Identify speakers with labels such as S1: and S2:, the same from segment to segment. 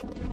S1: Thank you.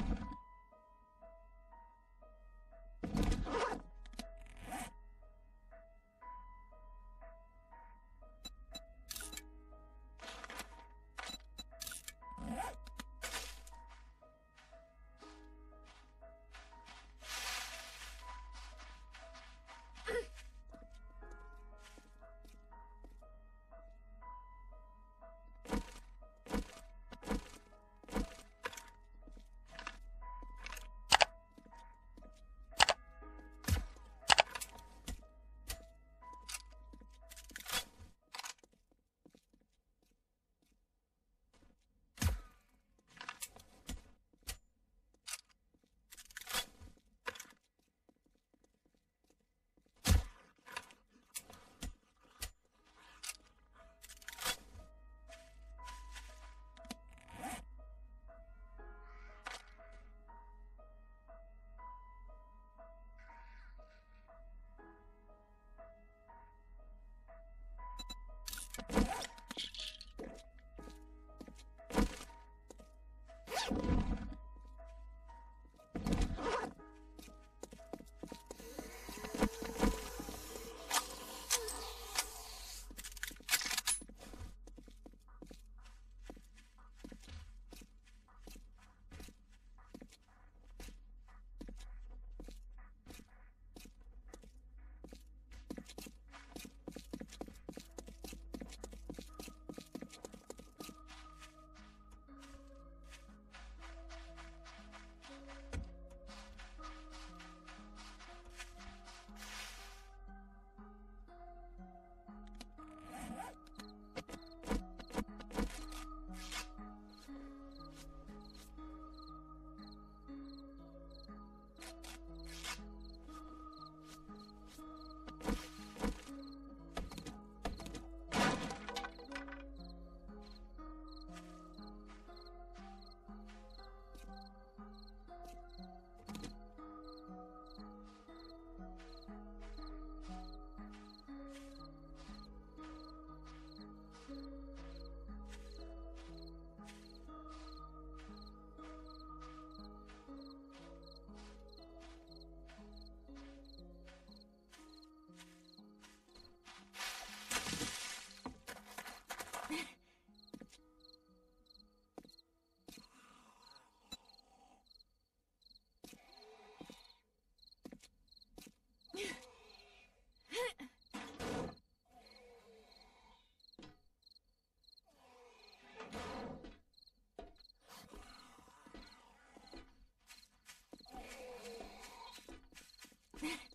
S1: minute.